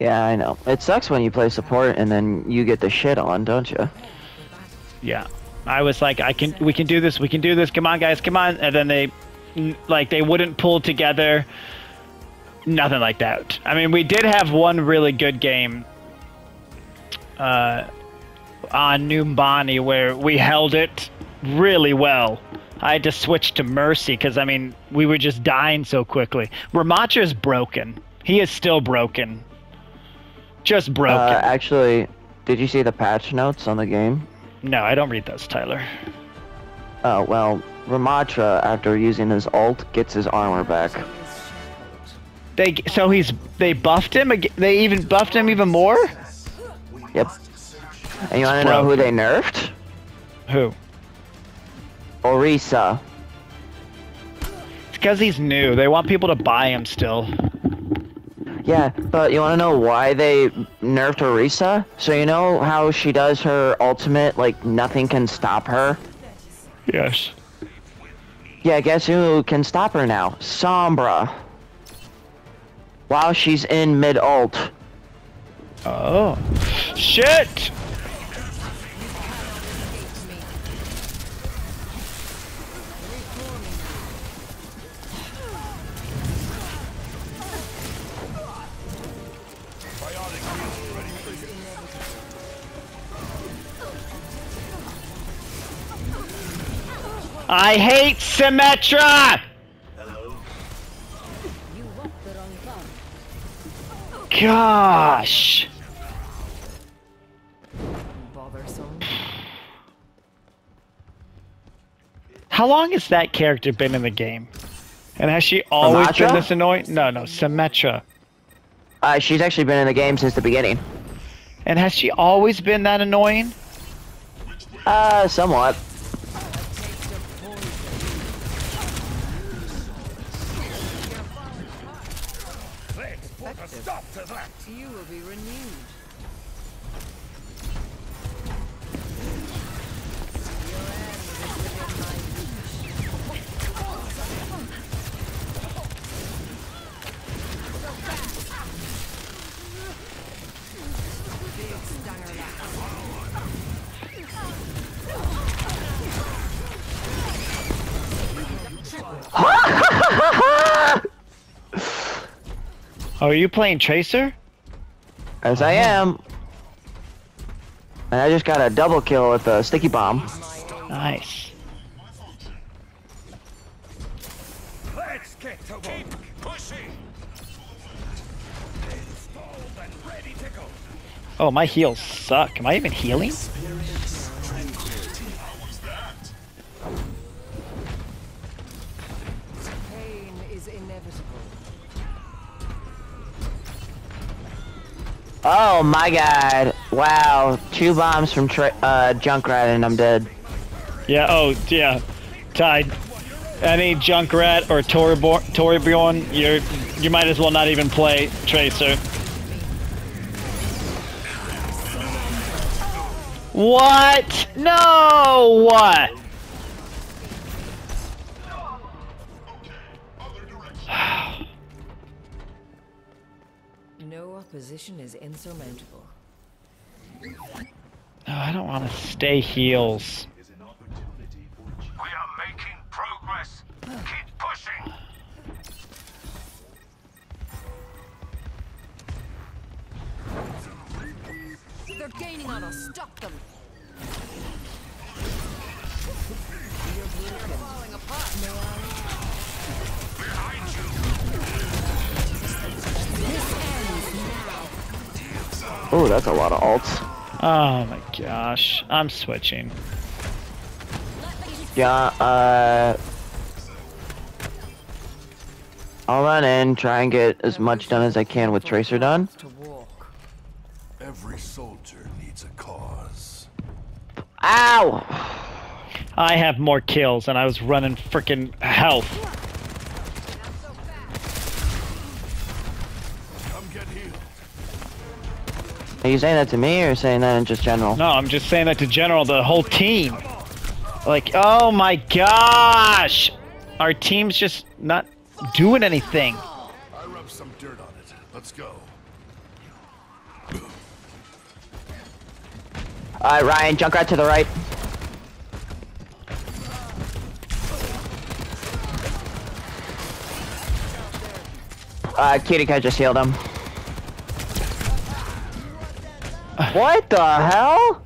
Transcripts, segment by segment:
Yeah, I know. It sucks when you play support and then you get the shit on, don't you? Yeah. I was like, I can, we can do this, we can do this. Come on, guys, come on. And then they, like, they wouldn't pull together. Nothing like that. I mean, we did have one really good game uh, on Numbani where we held it really well. I had to switch to Mercy because, I mean, we were just dying so quickly. Ramattra is broken. He is still broken. Just broken. Uh, actually, did you see the patch notes on the game? no, I don't read those, Tyler. Oh, well, Ramattra, after using his ult, gets his armor back. They so he's they buffed him. They even buffed him even more. Yep. And you wanna know who they nerfed? Who? Orisa. It's because he's new. They want people to buy him still. Yeah, but you wanna know why they nerfed Orisa? So you know how she does her ultimate, like nothing can stop her? Yes. Yeah, guess who can stop her now? Sombra. While she's in mid ult. Oh. Shit. I hate Symmetra! Gosh. Bothersome. How long has that character been in the game? And has she always been this annoying? No, no, Symmetra. Uh, she's actually been in the game since the beginning. And has she always been that annoying? Uh, somewhat. Oh, are you playing Tracer? As I uh-huh. am. And I just got a double kill with a sticky bomb. Nice. Let's get to work. Keep pushing. And ready to go. Oh, my heals suck. Am I even healing? Oh my god. Wow. Two bombs from tra- uh, Junkrat and I'm dead. Yeah, oh, yeah. Tied. Any Junkrat or Toribor- you're, you might as well not even play Tracer. What? No! What? No opposition is insurmountable. Oh, I don't want to stay heals. We are making progress. Keep pushing. They're gaining on us. Stop them. Oh, that's a lot of ults. Oh my gosh. I'm switching. Yeah, uh... I'll run in, try and get as much done as I can with Tracer done. Every soldier needs a cause. Ow! I have more kills and I was running freaking health. Come get healed. Are you saying that to me or saying that in just general? No, I'm just saying that to general, the whole team. Like, oh my gosh! Our team's just not doing anything. I rub some dirt on it. Let's go. Alright, Ryan, jump right to the right. Uh, Kitty I just healed him what the hell?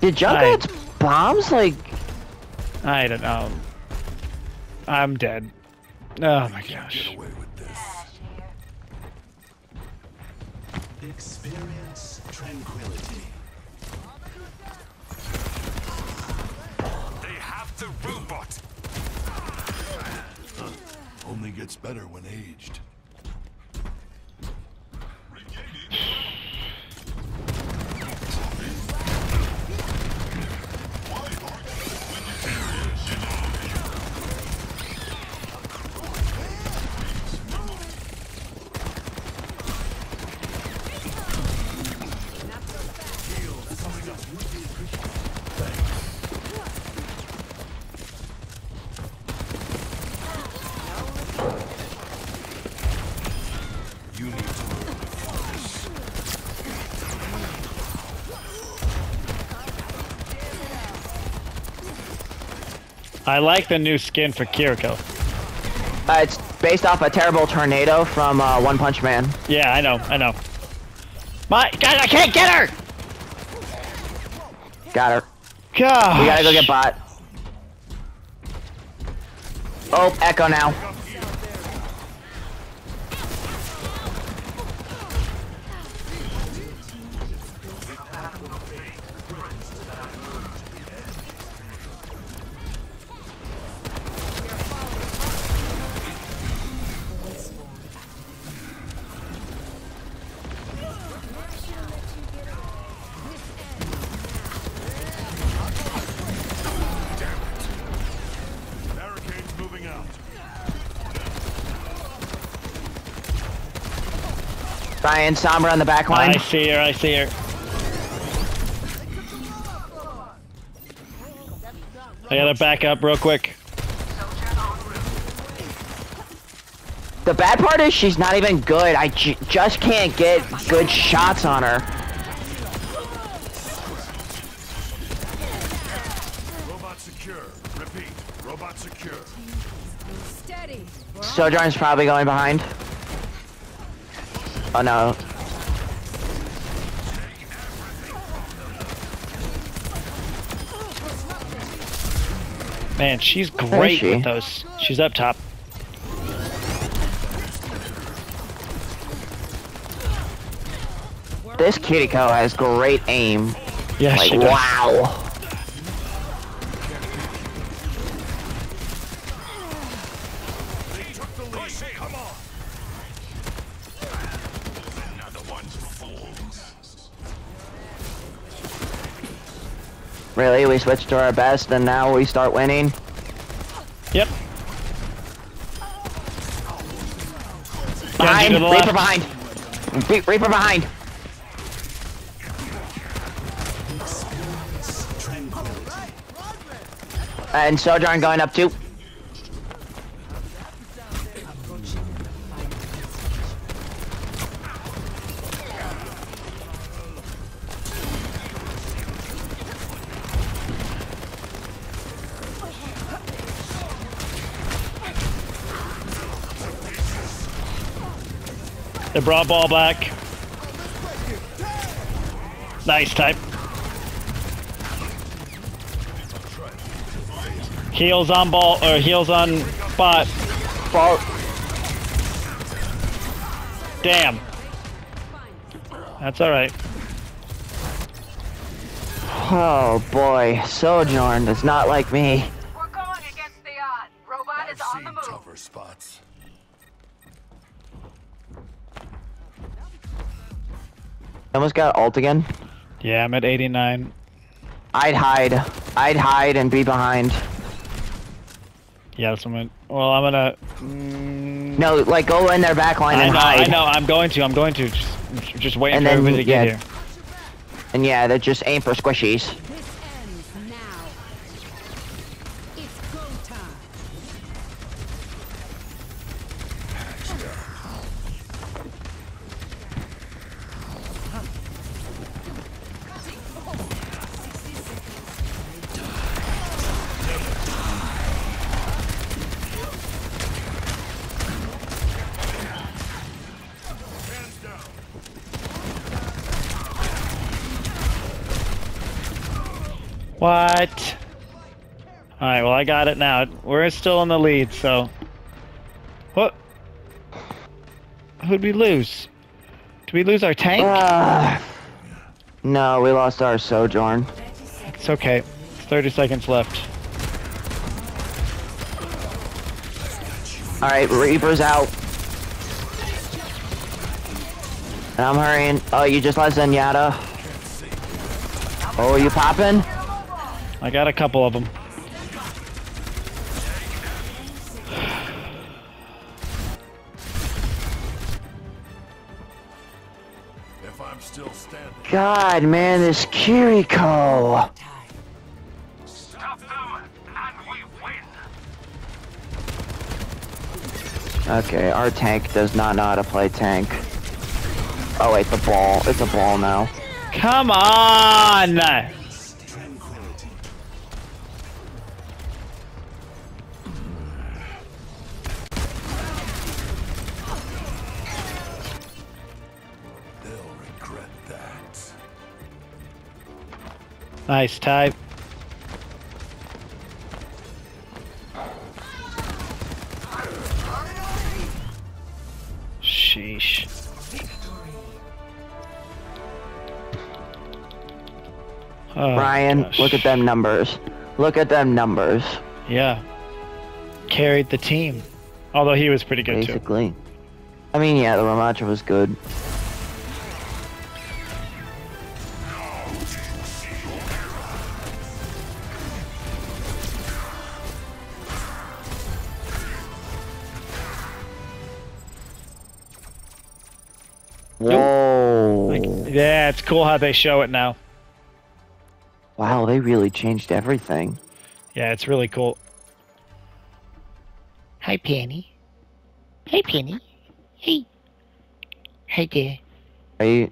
Did Junkrat's bombs like? I don't know. I'm dead. Oh my gosh. Get away with this. Experience tranquility. They have the robot. Only gets better when aged. I like the new skin for Kiriko. Uh, it's based off a terrible tornado from uh, One Punch Man. Yeah, I know, I know. My God, I can't get her. Got her. God. We gotta go get bot. Oh, Echo now. Ryan Sombra on the back line. I see her. I see her. I gotta back up real quick. The bad part is she's not even good. I j just can't get good shots on her. Robot secure. Repeat. Robot secure. Steady. Sojourn's probably going behind. Oh no. Man, she's great she? with those. She's up top. This Kiriko has great aim. Yeah, Like, she does. wow. Really? We switched to our best and now we start winning? Yep. Behind! Reaper behind! Re- Reaper behind! And Sojourn going up too. They brought ball back. Nice type. Heals on ball or heals on spot. Fall. Damn. That's all right. Oh boy, Sojourn does not like me. We're going against the odds. Robot is I've on the move. tougher spots. Almost got alt again. Yeah, I'm at 89. I'd hide. I'd hide and be behind. Yeah, that's what I'm gonna. Well, I'm gonna. Mm, No, like go in their back line I and know, hide. I know. I'm going to. I'm going to. Just, just waiting And for then, everybody to get yeah. here. And yeah, they just aim for squishies. What? Alright, well, I got it now. We're still in the lead, so. What? Who'd we lose? Did we lose our tank? Ah. no, we lost our sojourn. It's okay. 30 seconds left. All right, Reaper's out. And I'm hurrying. Oh, you just lost Zenyatta. Oh, you popping? I got a couple of them. If I'm still standing, God, man, this Kiriko. Stop them, and we win. Okay, our tank does not know how to play tank. Oh wait, the ball. It's a ball now. Come on! Nice type. Sheesh. Oh, Ryan, gosh. look at them numbers. Look at them numbers. Yeah. Carried the team. Although he was pretty good too. Basically. I mean, yeah, the Ramattra was good. Whoa. Yeah, it's cool how they show it now. Wow, they really changed everything. Yeah, it's really cool. Hi, Penny. Hey, Penny. Hey. Hey there. Are you